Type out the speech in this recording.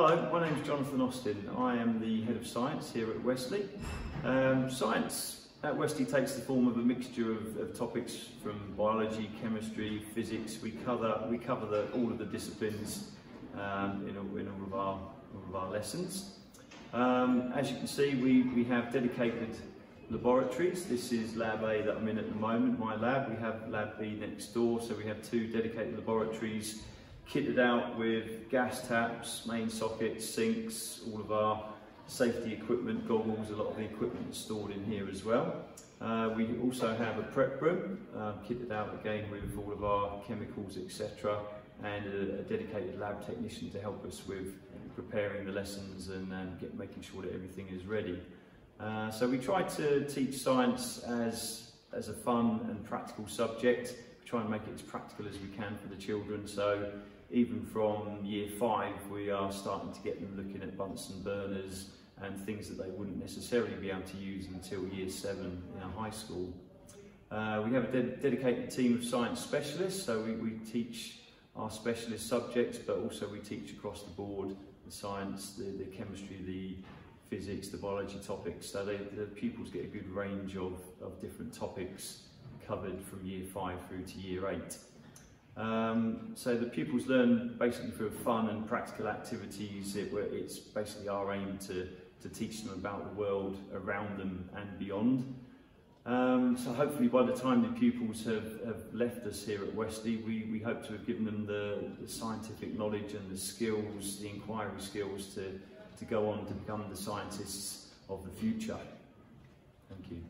Hello, my name is Jonathan Austin. I am the Head of Science here at Westley. Um, science at Westley takes the form of a mixture of, of topics from biology, chemistry, physics. We cover, we cover the, all of the disciplines um, in, all, in all, of our, all of our lessons. Um, as you can see, we, we have dedicated laboratories. This is Lab A that I'm in at the moment, my lab. We have Lab B next door, so we have two dedicated laboratories kitted out with gas taps, main sockets, sinks, all of our safety equipment, goggles, a lot of the equipment stored in here as well. Uh, we also have a prep room, um, kitted out again with all of our chemicals, etc. and a, a, dedicated lab technician to help us with preparing the lessons and, and get, making sure that everything is ready. Uh, so we try to teach science as, as a fun and practical subject. Try and make it as practical as we can for the children. So even from year five, we are starting to get them looking at Bunsen burners and things that they wouldn't necessarily be able to use until year seven in a high school. Uh, we have a de dedicated team of science specialists, so we, we teach our specialist subjects, but also we teach across the board the science, the, the chemistry, the physics, the biology topics. So they, the pupils get a good range of, of different topics covered from year five through to year eight. Um, so the pupils learn basically through fun and practical activities. It, it's basically our aim to, to teach them about the world around them and beyond. Um, so hopefully by the time the pupils have, have left us here at Westley, we, we hope to have given them the, the scientific knowledge and the skills, the inquiry skills to, to go on to become the scientists of the future. Thank you.